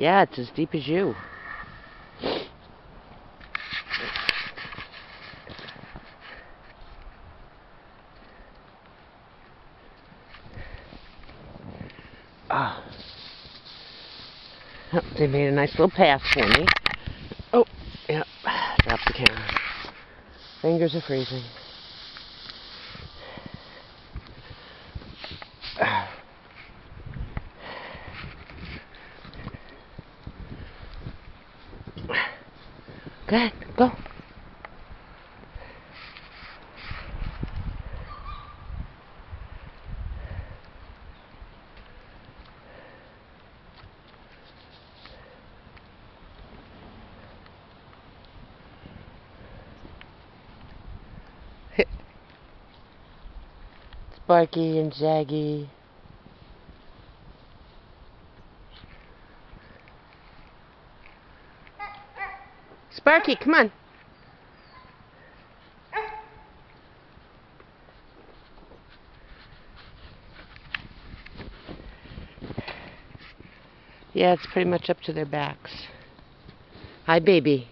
Yeah, it's as deep as you. Ah. Oh, they made a nice little path for me. Oh, yep. Drop the camera. Fingers are freezing. Go ahead, go. Sparky and Shaggy. Sparky, come on. Yeah, it's pretty much up to their backs. Hi, baby.